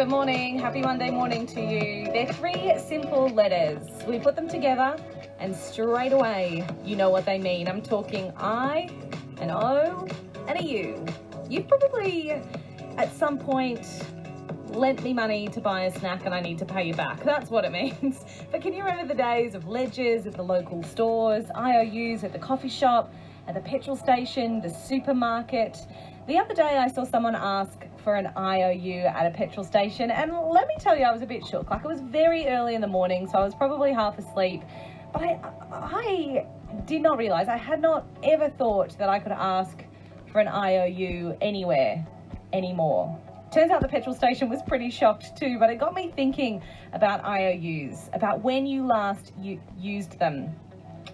Good morning. Happy Monday morning to you. They're three simple letters. We put them together and straight away you know what they mean. I'm talking I, an O, and a U. You've probably at some point lent me money to buy a snack and I need to pay you back. That's what it means. But can you remember the days of ledgers at the local stores, IOUs at the coffee shop, at the petrol station, the supermarket? The other day I saw someone ask for an IOU at a petrol station and let me tell you I was a bit shook. Like it was very early in the morning so I was probably half asleep. But I, I did not realise, I had not ever thought that I could ask for an IOU anywhere anymore. Turns out the petrol station was pretty shocked too, but it got me thinking about IOUs, about when you last used them,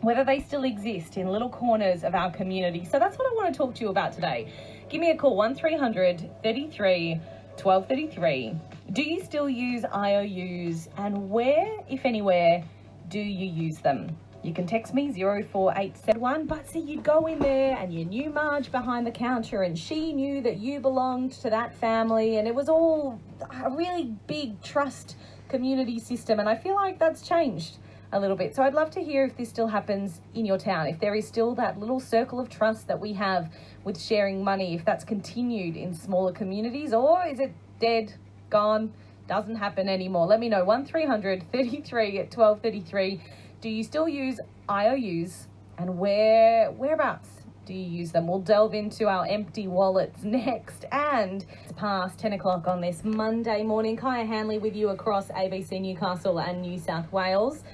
whether they still exist in little corners of our community. So that's what I want to talk to you about today. Give me a call 1300 33 1233. Do you still use IOUs and where, if anywhere, do you use them? You can text me 04871. But see, you'd go in there and you knew Marge behind the counter and she knew that you belonged to that family and it was all a really big trust community system. And I feel like that's changed a little bit. So I'd love to hear if this still happens in your town, if there is still that little circle of trust that we have with sharing money, if that's continued in smaller communities or is it dead, gone, doesn't happen anymore. Let me know. 1300 33 1233 do you still use IOUs and where whereabouts do you use them? We'll delve into our empty wallets next. And it's past 10 o'clock on this Monday morning. Kia Handley with you across ABC Newcastle and New South Wales.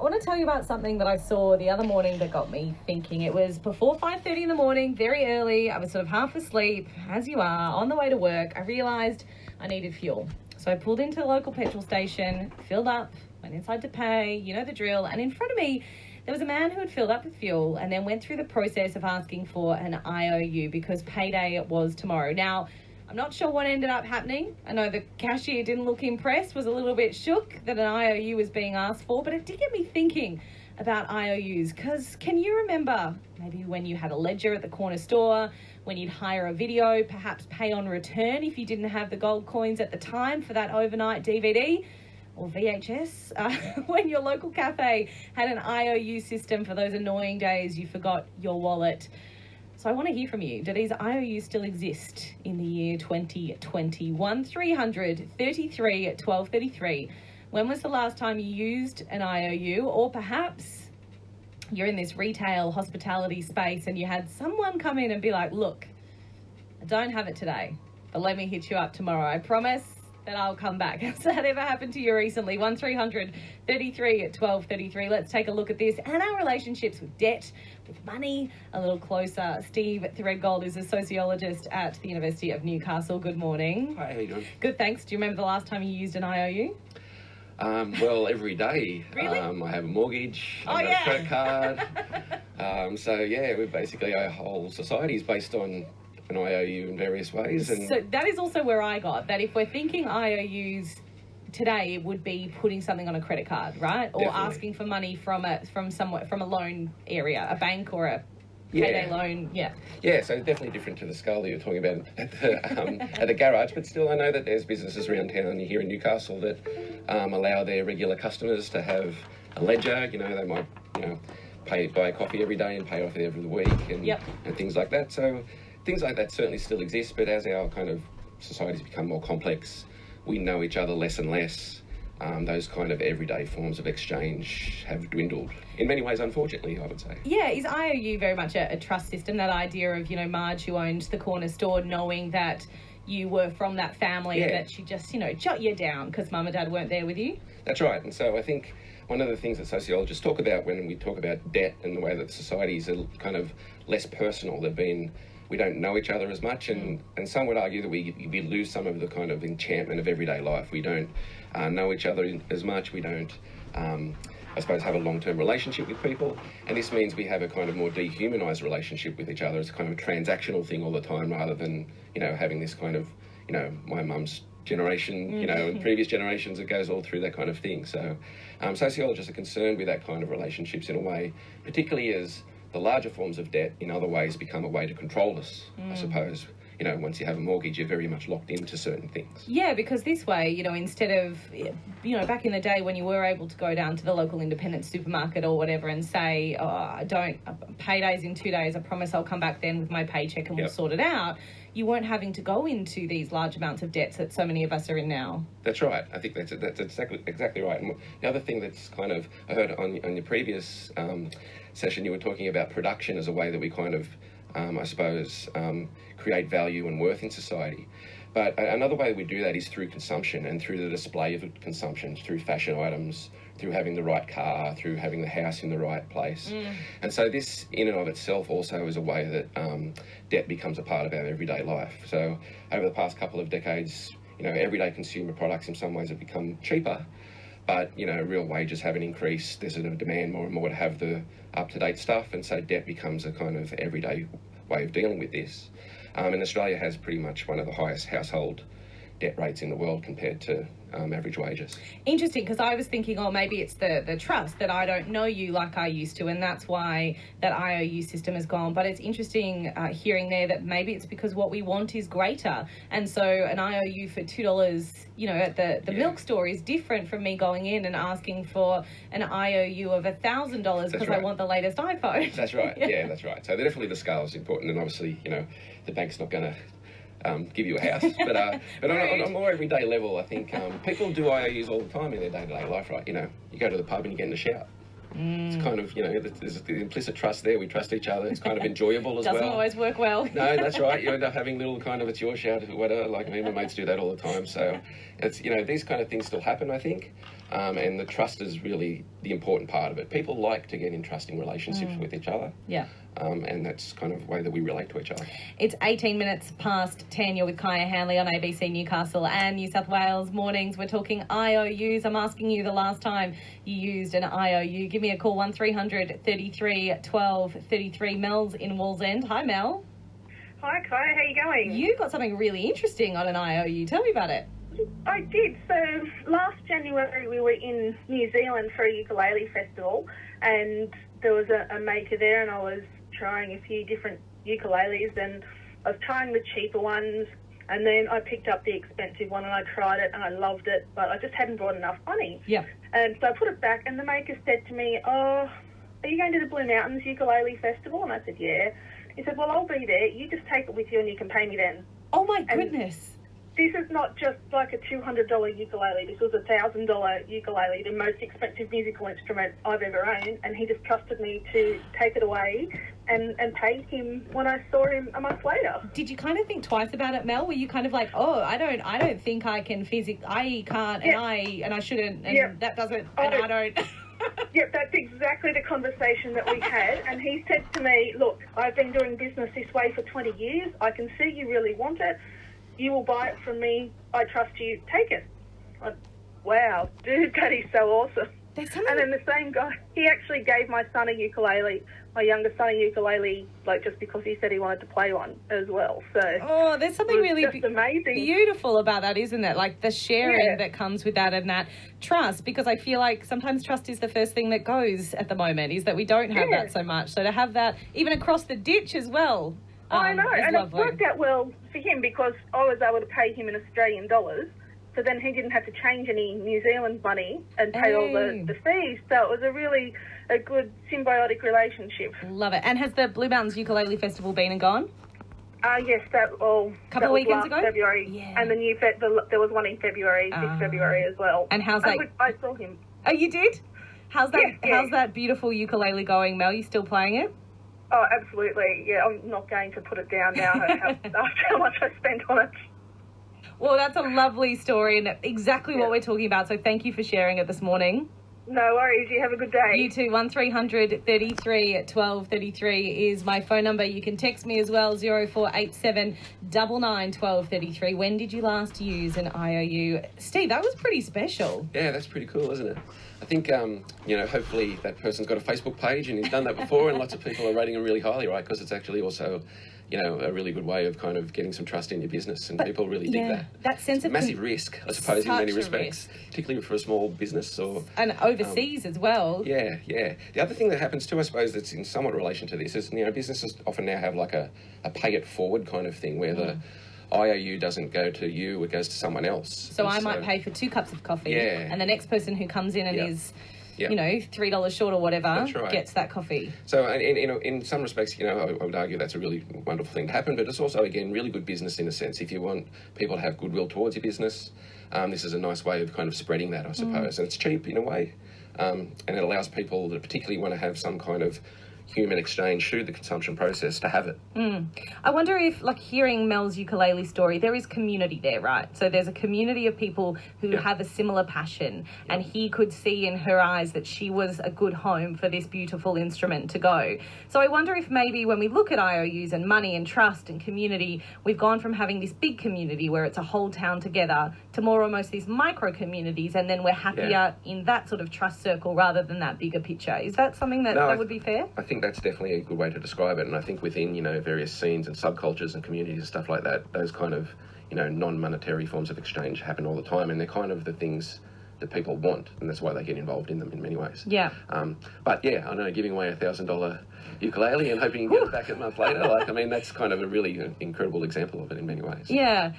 I want to tell you about something that I saw the other morning that got me thinking. It was before 5.30 in the morning, very early. I was sort of half asleep, as you are, on the way to work. I realised I needed fuel. So I pulled into the local petrol station, filled up, went inside to pay, you know the drill. And in front of me, there was a man who had filled up with fuel and then went through the process of asking for an IOU because payday was tomorrow. Now, I'm not sure what ended up happening. I know the cashier didn't look impressed, was a little bit shook that an IOU was being asked for, but it did get me thinking about IOUs because can you remember maybe when you had a ledger at the corner store, when you'd hire a video, perhaps pay on return if you didn't have the gold coins at the time for that overnight DVD? or VHS uh, when your local cafe had an IOU system for those annoying days you forgot your wallet. So I want to hear from you. Do these IOUs still exist in the year 2021? 300 33 1233. When was the last time you used an IOU? Or perhaps you're in this retail hospitality space and you had someone come in and be like, look, I don't have it today, but let me hit you up tomorrow. I promise that I'll come back. Has that ever happened to you recently? 1300 33 at 1233. Let's take a look at this and our relationships with debt, with money, a little closer. Steve Threadgold is a sociologist at the University of Newcastle. Good morning. Hi, how you doing? Good, thanks. Do you remember the last time you used an IOU? Um, well, every day. really? Um, I have a mortgage. Oh, I've yeah. a credit card. um, so, yeah, we're basically, our whole society is based on an IOU in various ways. And so that is also where I got that if we're thinking IOUs today, it would be putting something on a credit card, right? Or Definitely. asking for money from a from somewhere from a loan area, a bank or a payday Yeah. loan. Yeah. Yeah, so definitely different to the scale that you're talking about at the, um, at the garage, but still I know that there's businesses around town here in Newcastle that um, allow their regular customers to have a ledger. You know, they might, you know, pay buy a coffee every day and pay off it every week and, Yep. and things like that. So things like that certainly still exist, but as our kind of societies become more complex, we know each other less and less. Um, those kind of everyday forms of exchange have dwindled in many ways, unfortunately, I would say. Yeah, is IOU very much a, a trust system? That idea of, you know, Marge, who owned the corner store, knowing that you were from that family and Yeah. that she just, you know, jot you down because mum and dad weren't there with you? That's right. And so I think one of the things that sociologists talk about when we talk about debt and the way that societies are kind of less personal, they've been we don't know each other as much, and, and some would argue that we, we lose some of the kind of enchantment of everyday life. We don't uh, know each other as much. We don't, um, I suppose, have a long term relationship with people, and this means we have a kind of more dehumanized relationship with each other. It's kind of a transactional thing all the time, rather than you know having this kind of you know my mum's generation, you know, and previous generations, it goes all through that kind of thing. So, um, sociologists are concerned with that kind of relationships in a way, particularly as the larger forms of debt in other ways become a way to control us, I mm. suppose. you know, once you have a mortgage, you're very much locked into certain things. Yeah, because this way, you know, instead of, you know, back in the day when you were able to go down to the local independent supermarket or whatever and say, oh, I don't, payday's in two days, I promise I'll come back then with my paycheck and Yep. we'll sort it out, you weren't having to go into these large amounts of debts that so many of us are in now. That's right. I think that's that's exactly exactly right. And the other thing that's kind of I heard on on your previous um, session, you were talking about production as a way that we kind of, um, I suppose, um, create value and worth in society. But another way we do that is through consumption and through the display of consumption, through fashion items, through having the right car, through having the house in the right place. And so this, in and of itself, also is a way that um, debt becomes a part of our everyday life. So over the past couple of decades, you know, everyday consumer products in some ways have become cheaper, but you know, real wages haven't increased. There's a demand more and more to have the up-to-date stuff, and so debt becomes a kind of everyday way of dealing with this. Um, and Australia has pretty much one of the highest household debt rates in the world compared to um, average wages. Interesting, because I was thinking, oh, maybe it's the the trust that I don't know you like I used to, and that's why that IOU system has gone. But it's interesting uh, hearing there that maybe it's because what we want is greater, and so an IOU for two dollars, you know, at the the Yeah. milk store is different from me going in and asking for an IOU of a thousand dollars because I want the latest iPhone. That's right. yeah. that's right. So definitely the scale is important, and obviously, you know, the bank's not going to um, give you a house, but uh, but on, a- on a more everyday level, I think um, people do IOUs all the time in their day to day life, right? You know, you go to the pub and you get in the shout. Mm. It's kind of you know there's the implicit trust there. We trust each other. It's kind of enjoyable as well Doesn't always work well. No, that's right. You end up having little kind of it's your shout, whatever. Like me and my mates do that all the time. So it's you know these kind of things still happen, I think, um, and the trust is really the important part of it. People like to get in trusting relationships with each other, Yeah. Um, and that's kind of the way that we relate to each other. It's 18 minutes past 10. You're with Kia Handley on ABC Newcastle and New South Wales mornings. We're talking IOUs. I'm asking you the last time you used an IOU. Give me a call 1300 33 12 33. Mel's in Wallsend. Hi, Mel. Hi, Kia. How you going? You got something really interesting on an IOU. Tell me about it. I did. So last January we were in New Zealand for a ukulele festival, and there was a, a maker there, and I was trying a few different ukuleles, and I was trying the cheaper ones, and then I picked up the expensive one, and I tried it, and I loved it, but I just hadn't brought enough money. Yeah. And so I put it back, and the maker said to me, "Oh, are you going to the Blue Mountains Ukulele Festival?" And I said, "Yeah." He said, "Well, I'll be there. You just take it with you, and you can pay me then." Oh, my And- goodness. This is not just like a $200 ukulele. This was a $1,000 ukulele, the most expensive musical instrument I've ever owned. And he just trusted me to take it away and, and pay him when I saw him a month later. Did you kind of think twice about it, Mel? Were you kind of like, oh, I don't, I don't think I can physically, I can't, and I, and I shouldn't, and Yeah. that doesn't, and Oh. I don't. Yep, that's exactly the conversation that we had. And he said to me, Look, I've been doing business this way for 20 years. I can see you really want it. You will buy it from me. I trust you. Take it. I, wow, dude, that is so awesome. And then the same guy, he actually gave my son a ukulele, my younger son a ukulele, like just because he said he wanted to play one as well. So Oh, there's something really be- amazing. beautiful about that, isn't it? Like the sharing Yeah. that comes with that and that trust, because I feel like sometimes trust is the first thing that goes at the moment, is that we don't have Yeah. that so much. So to have that even across the ditch as well. I um, know, and lovely. it worked out well for him because I was able to pay him in Australian dollars. So then he didn't have to change any New Zealand money and pay all the, the fees. So it was a really a good symbiotic relationship. Love it. And has the Blue Mountains Ukulele Festival been and gone? Uh, yes, that all Couple that of weekends ago? February, Yeah. and the new fe- the, there was one in February, this Ah. February as well. And how's that- we- I saw him. Oh, you did? How's that? Yeah, yeah. How's that beautiful ukulele going, Mel? You still playing it? Oh, absolutely. Yeah, I'm not going to put it down now after how much I spent on it. Well, that's a lovely story and exactly what we're talking about. So thank you for sharing it this morning. No worries. You have a good day. You too. One 33 12 33 is my phone number. You can text me as well. 0487 99 12 33. When did you last use an IOU? Steve, that was pretty special. Yeah, that's pretty cool, isn't it? I think um, you know. Hopefully, that person's got a Facebook page and he's done that before, and lots of people are rating him really highly, right? Because it's actually also, you know, a really good way of kind of getting some trust in your business, and But, people really dig that. that sense It's of massive risk, I suppose, in many respects, particularly for a small business or. and overseas um, as well. Yeah, yeah. The other thing that happens too, I suppose, that's in somewhat relation to this is, you know, businesses often now have like a, a pay it forward kind of thing where the mm. IOU doesn't go to you, it goes to someone else. So And I might pay for two cups of coffee, Yeah. and the next person who comes in and Yeah. is, Yeah. you know, three dollars short or whatever, right. gets that coffee. So, in, in, in some respects, you know, I, I would argue that's a really wonderful thing to happen, but it's also, again, really good business in a sense. If you want people to have goodwill towards your business, um, this is a nice way of kind of spreading that, I suppose. And it's cheap in a way, um, and it allows people that particularly want to have some kind of human exchange through the consumption process to have it. Mm. I wonder if, like, hearing Mel's ukulele story, there is community there, right? So there's a community of people who Yeah. have a similar passion, and he could see in her eyes that she was a good home for this beautiful instrument to go. So I wonder if maybe when we look at IOUs and money and trust and community, we've gone from having this big community where it's a whole town together to more almost these micro communities, and then we're happier Yeah. in that sort of trust circle rather than that bigger picture. Is that something that, No, that would be fair? I think that's definitely a good way to describe it. And I think within, you know, various scenes and subcultures and communities and stuff like that, those kind of, you know, non-monetary forms of exchange happen all the time. And they're kind of the things that people want. And that's why they get involved in them in many ways. Yeah. Um, but yeah, I know giving away a thousand dollar ukulele and hoping you get it back a month later. Like, I mean, that's kind of a really incredible example of it in many ways. Yeah.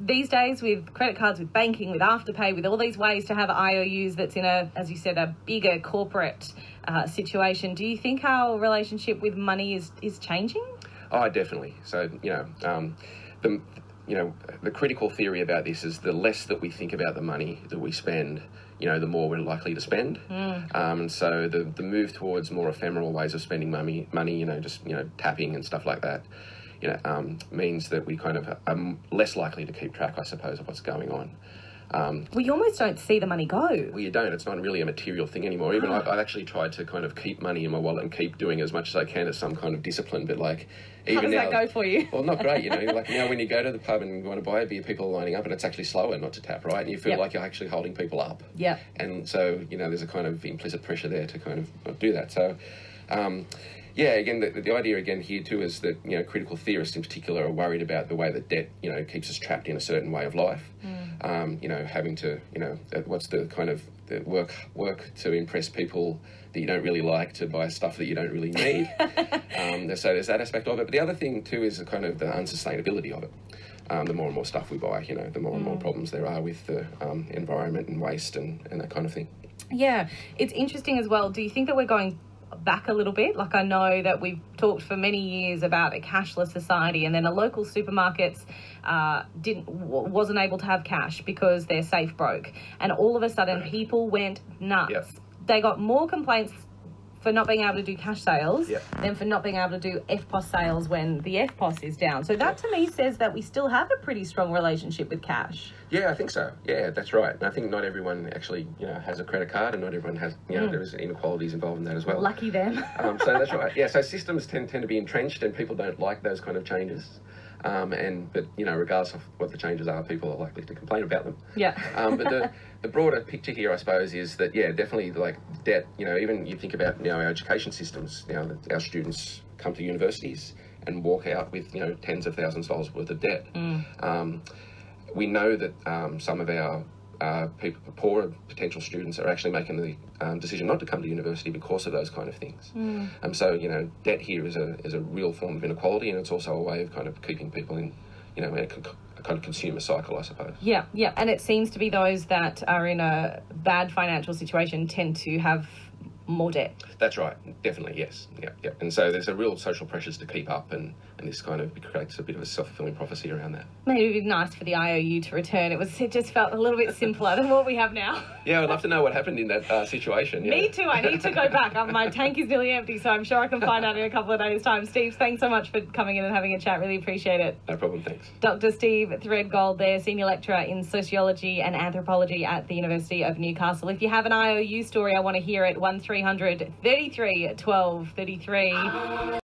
These days, with credit cards, with banking, with Afterpay, with all these ways to have IOUs that's in a, as you said, a bigger corporate uh, situation, do you think our relationship with money is, is changing? Oh, definitely. So you know, um, the you know the critical theory about this is the less that we think about the money that we spend, you know, the more we're likely to spend. Um, and so the the move towards more ephemeral ways of spending money, money, you know, just you know, tapping and stuff like that, you know, um, means that we kind of are less likely to keep track, I suppose, of what's going on. Um, We almost don't see the money go. well, you don't. It's not really a material thing anymore. Even I've, I've actually tried to kind of keep money in my wallet and keep doing as much as I can as some kind of discipline. But like, How even does now, that go for you? well, not great. You know, like now when you go to the pub and you want to buy a beer, people are lining up, and it's actually slower not to tap, right? And you feel Yep. like you're actually holding people up. Yeah. And so you know, there's a kind of implicit pressure there to kind of not do that. So. Um, yeah, again, the, the idea again here too is that you know critical theorists in particular are worried about the way that debt you know keeps us trapped in a certain way of life. Um, you know, having to you know what's the kind of the work work to impress people that you don't really like to buy stuff that you don't really need. um, so there's that aspect of it. But the other thing too is the kind of the unsustainability of it. Um, the more and more stuff we buy, you know, the more and more problems there are with the um, environment and waste and, and that kind of thing. Yeah, it's interesting as well. Do you think that we're going back a little bit? Like I know that we've talked for many years about a cashless society, and then a local supermarkets uh, didn't w- wasn't able to have cash because their safe broke, and all of a sudden people went nuts. Yep. They got more complaints for not being able to do cash sales than for not being able to do EFTPOS sales when the EFTPOS is down. So that to me says that we still have a pretty strong relationship with cash. Yeah, I think so. Yeah, that's right. And I think not everyone actually, you know, has a credit card, and not everyone has, you know, there's inequalities involved in that as well. Lucky them. Um, so that's right. Yeah, so systems tend, tend to be entrenched, and people don't like those kind of changes. Um, and but you know, regardless of what the changes are, people are likely to complain about them. yeah. Um, but the, the broader picture here, I suppose, is that yeah, definitely like debt. You know, even you think about you know our education systems. You know, our students come to universities and walk out with you know tens of thousands of dollars worth of debt. Um, we know that um, some of our uh, people, poorer potential students are actually making the um, decision not to come to university because of those kind of things. Um, so you know, debt here is a is a real form of inequality, and it's also a way of kind of keeping people in, you know, in a, con- a kind of consumer cycle, I suppose. Yeah, yeah, and it seems to be those that are in a bad financial situation tend to have more debt. That's right, definitely, yes. Yeah, yeah. And so there's a real social pressures to keep up, and, and this kind of creates a bit of a self fulfilling prophecy around that. Maybe it'd be nice for the IOU to return. It was it just felt a little bit simpler than what we have now. Yeah, I'd love to know what happened in that uh, situation. Yeah. Me too. I need to go back. Um, my tank is nearly empty, so I'm sure I can find out in a couple of days' time. Steve, thanks so much for coming in and having a chat. Really appreciate it. No problem, thanks. Dr. Steve Threadgold there, Senior Lecturer in Sociology and Anthropology at the University of Newcastle. If you have an IOU story, I want to hear it. 1300 33 12 33.